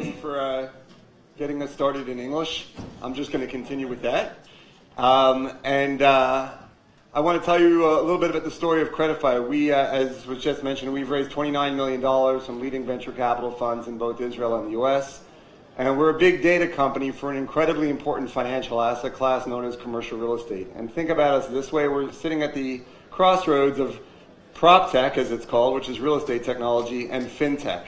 Anthony, for uh, getting us started in English. I'm just going to continue with that. Um, and uh, I want to tell you a little bit about the story of Credifi. We, uh, as was just mentioned, we've raised $29 million from leading venture capital funds in both Israel and the US. And we're a big data company for an incredibly important financial asset class known as commercial real estate. And think about us this way we're sitting at the crossroads of prop tech, as it's called, which is real estate technology, and fintech.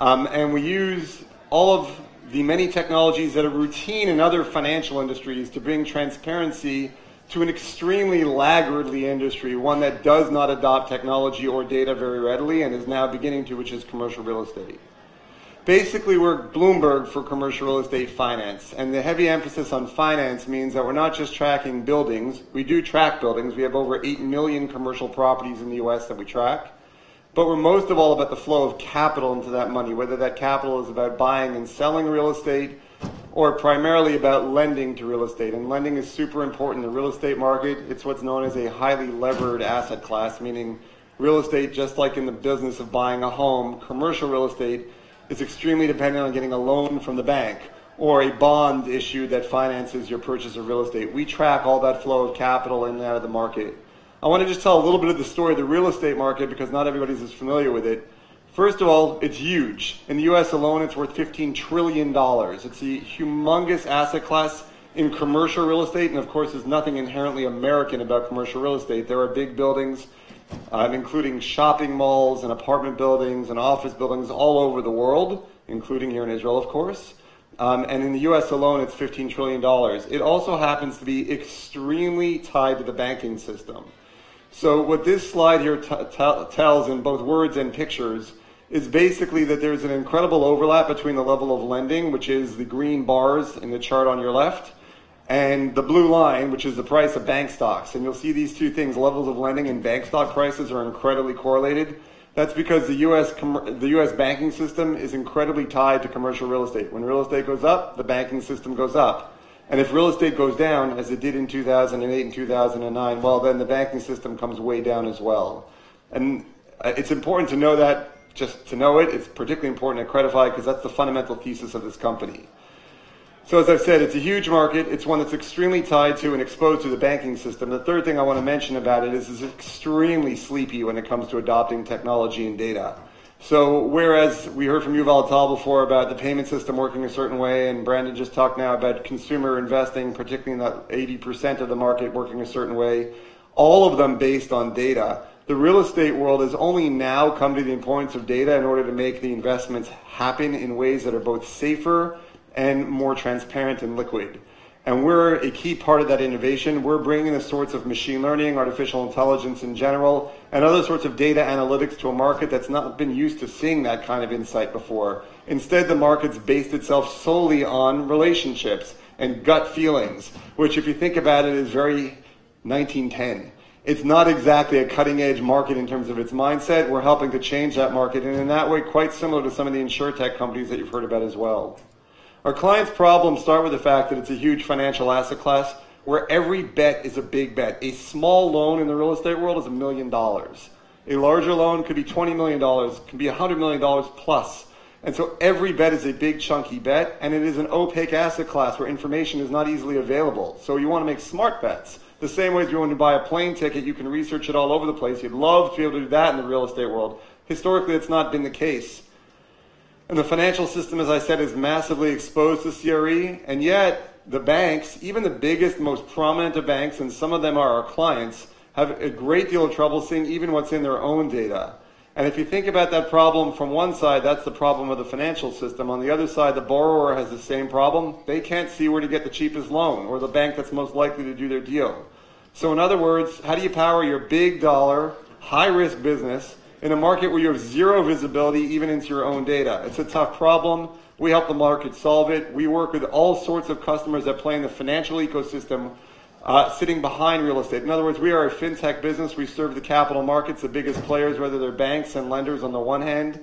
Um, and we use all of the many technologies that are routine in other financial industries to bring transparency to an extremely laggardly industry, one that does not adopt technology or data very readily and is now beginning to, which is commercial real estate. Basically, we're Bloomberg for commercial real estate finance, and the heavy emphasis on finance means that we're not just tracking buildings. We do track buildings. We have over 8 million commercial properties in the US that we track. But we're most of all about the flow of capital into that money, whether that capital is about buying and selling real estate or primarily about lending to real estate. And lending is super important in the real estate market. It's what's known as a highly levered asset class, meaning real estate, just like in the business of buying a home, commercial real estate is extremely dependent on getting a loan from the bank or a bond issue that finances your purchase of real estate. We track all that flow of capital in and out of the market. I want to just tell a little bit of the story of the real estate market because not everybody's as familiar with it. First of all, it's huge. In the US alone, it's worth $15 trillion. It's a humongous asset class in commercial real estate, and of course, there's nothing inherently American about commercial real estate. There are big buildings, uh, including shopping malls and apartment buildings and office buildings all over the world, including here in Israel, of course. Um, and in the US alone, it's $15 trillion. It also happens to be extremely tied to the banking system. So what this slide here tells in both words and pictures is basically that there's an incredible overlap between the level of lending, which is the green bars in the chart on your left, and the blue line, which is the price of bank stocks. And you'll see these two things, levels of lending and bank stock prices are incredibly correlated. That's because the US, the US banking system is incredibly tied to commercial real estate. When real estate goes up, the banking system goes up. And if real estate goes down, as it did in 2008 and 2009, well, then the banking system comes way down as well. And uh, it's important to know that, just to know it. It's particularly important at Credifi because that's the fundamental thesis of this company. So as I've said, it's a huge market. It's one that's extremely tied to and exposed to the banking system. The third thing I want to mention about it is it's extremely sleepy when it comes to adopting technology and data. So whereas we heard from Yuval Tal before about the payment system working a certain way, and Brandon just talked now about consumer investing, particularly in that 80% of the market working a certain way, all of them based on data. The real estate world has only now come to the importance of data in order to make the investments happen in ways that are both safer and more transparent and liquid. And we're a key part of that innovation. We're bringing the sorts of machine learning, artificial intelligence in general, and other sorts of data analytics to a market that's not been used to seeing that kind of insight before. Instead, the market's based itself solely on relationships and gut feelings, which, if you think about it, is very 1910. It's not exactly a cutting edge market in terms of its mindset. We're helping to change that market, and in that way, quite similar to some of the insurtech companies that you've heard about as well. Our clients' problems start with the fact that it's a huge financial asset class where every bet is a big bet. A small loan in the real estate world is a million dollars. A larger loan could be $20 million, can be $100 million plus. And so every bet is a big chunky bet, and it is an opaque asset class where information is not easily available. So you want to make smart bets. The same way as you want to buy a plane ticket, you can research it all over the place. You'd love to be able to do that in the real estate world. Historically, it's not been the case. And the financial system, as I said, is massively exposed to CRE, and yet the banks, even the biggest, most prominent of banks, and some of them are our clients, have a great deal of trouble seeing even what's in their own data. And if you think about that problem from one side, that's the problem of the financial system. On the other side, the borrower has the same problem. They can't see where to get the cheapest loan or the bank that's most likely to do their deal. So, in other words, how do you power your big dollar, high risk business in a market where you have zero visibility even into your own data. It's a tough problem. We help the market solve it. We work with all sorts of customers that play in the financial ecosystem uh, sitting behind real estate. In other words, we are a fintech business. We serve the capital markets, the biggest players, whether they're banks and lenders on the one hand,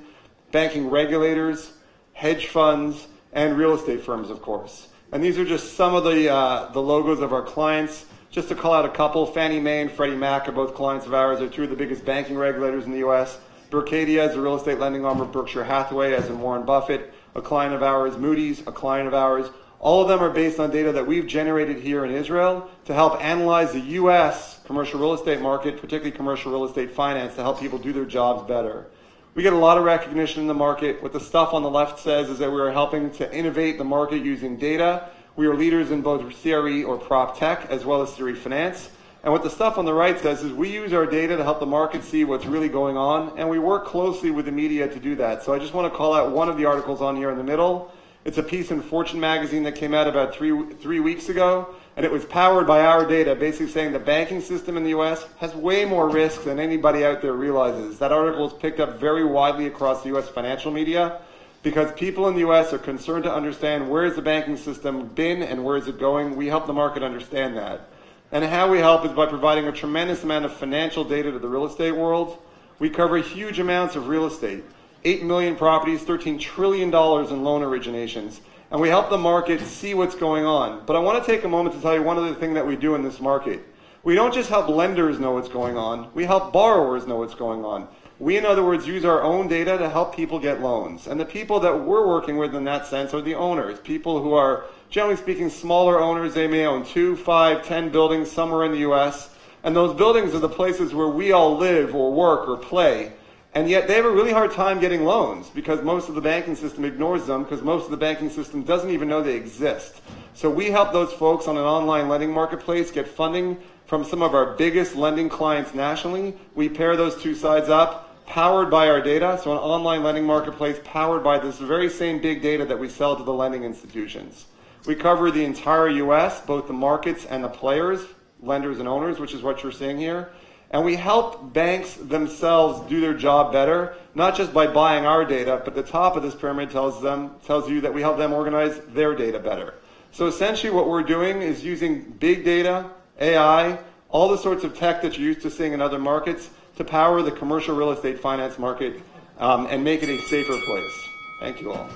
banking regulators, hedge funds, and real estate firms, of course. And these are just some of the, uh, the logos of our clients. Just to call out a couple, Fannie Mae and Freddie Mac are both clients of ours. They're two of the biggest banking regulators in the U.S. Berkadia is the real estate lending arm of Berkshire Hathaway, as in Warren Buffett. a client of ours, Moody's, a client of ours. All of them are based on data that we've generated here in Israel to help analyze the U.S. commercial real estate market, particularly commercial real estate finance, to help people do their jobs better. We get a lot of recognition in the market. What the stuff on the left says is that we are helping to innovate the market using data. We are leaders in both CRE or prop tech as well as CRE finance. And what the stuff on the right says is we use our data to help the market see what's really going on, and we work closely with the media to do that. So I just want to call out one of the articles on here in the middle. It's a piece in Fortune magazine that came out about three, three weeks ago, and it was powered by our data, basically saying the banking system in the US has way more risk than anybody out there realizes. That article was picked up very widely across the US financial media because people in the US are concerned to understand where has the banking system been and where is it going. We help the market understand that. And how we help is by providing a tremendous amount of financial data to the real estate world. We cover huge amounts of real estate 8 million properties, $13 trillion in loan originations. And we help the market see what's going on. But I want to take a moment to tell you one other thing that we do in this market. We don't just help lenders know what's going on, we help borrowers know what's going on. We, in other words, use our own data to help people get loans. And the people that we're working with in that sense are the owners, people who are, generally speaking, smaller owners. They may own two, five, ten buildings somewhere in the U.S. And those buildings are the places where we all live or work or play. And yet they have a really hard time getting loans because most of the banking system ignores them because most of the banking system doesn't even know they exist. So we help those folks on an online lending marketplace get funding from some of our biggest lending clients nationally. We pair those two sides up powered by our data, so an online lending marketplace powered by this very same big data that we sell to the lending institutions. We cover the entire US, both the markets and the players, lenders and owners, which is what you're seeing here. And we help banks themselves do their job better, not just by buying our data, but the top of this pyramid tells them tells you that we help them organize their data better. So essentially what we're doing is using big data, AI, all the sorts of tech that you're used to seeing in other markets to power the commercial real estate finance market um, and make it a safer place. Thank you all.